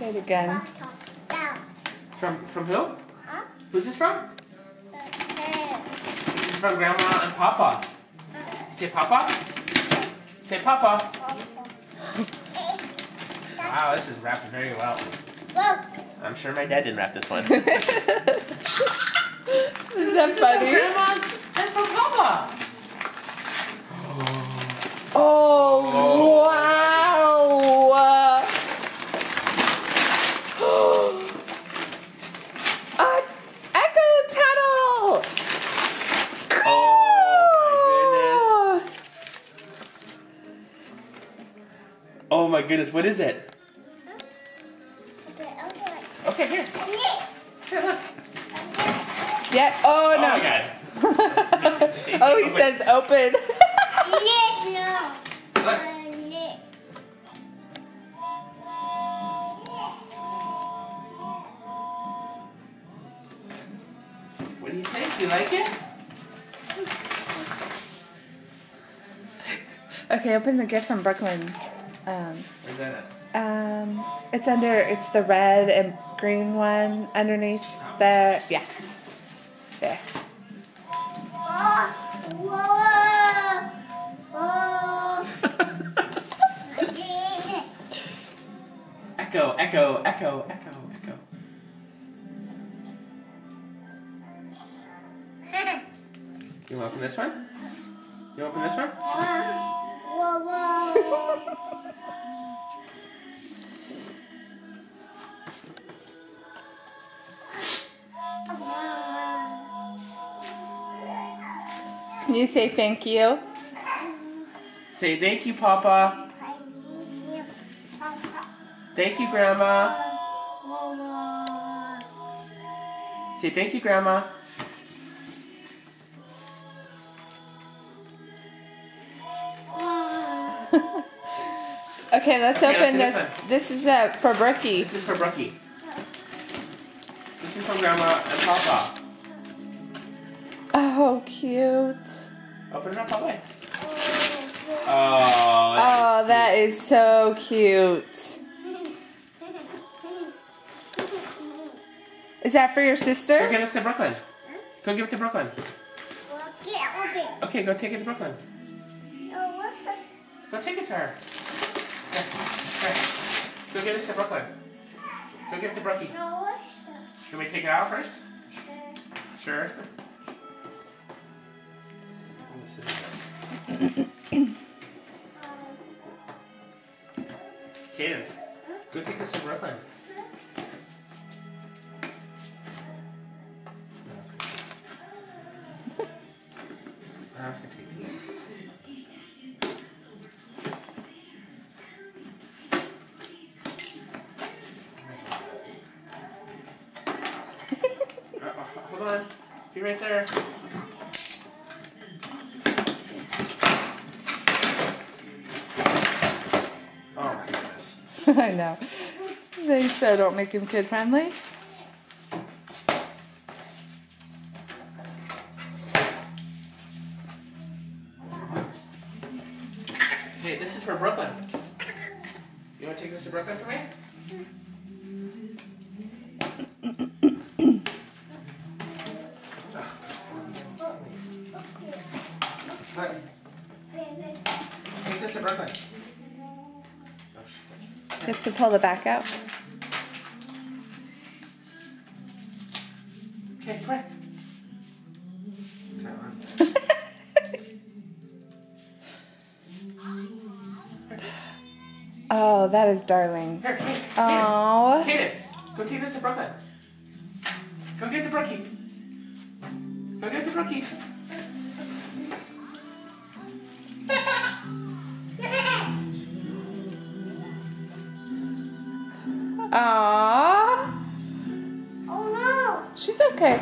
Say it again. From from who? Huh? Who's this from? This is from Grandma and Pawpaw. Say Pawpaw. Say Pawpaw. Wow, this is wrapped very well. I'm sure my dad didn't wrap this one. Is that This is from funny? Grandma and from Pawpaw. Oh, Oh. wow! A echo tunnel! Oh Oh my goodness, what is it? Okay, here. Here, look. Yeah. Oh Oh no. my god. oh, he says open. Look. What do you think? Do you like it? okay, open the gift from Brooklyn. Um, Where's that um, it's under. It's the red and green one underneath the. Yeah. There. Echo, echo, echo, echo, echo. You want to open this one? You open this one? Can you say thank you? Say thank you, Pawpaw. Thank you, Grandma. Say thank you, Grandma. Okay, let's Okay, let's open this. this This is uh, for Brookie. This is for Brookie. This is from Grandma and Pawpaw. Oh, cute. Open it up all the way. Oh. Oh, that is so cute. Is that for your sister? Go sister? give this to Brooklyn. Go give it to Brooklyn. Okay, go take it to Brooklyn. Go take it to her. Here, here. Go get this to Brooklyn. Go give it to Brookie. Can we take it out first? Sure. Kaden, go take this to Brooklyn. It's gonna take you. Uh, uh, hold on. Be right there. I know. They so don't make him kid friendly. Hey, this is for Brooklyn. You want to take this to Brooklyn for me? Take this to Brooklyn. You have to pull the back out. Okay, come here. That one. Oh, that is darling. Here, Kate. Oh. Kaden, go take this to Brooklyn. Go get the Brookie. Go get the Brookie. Aww. Oh no. She's okay.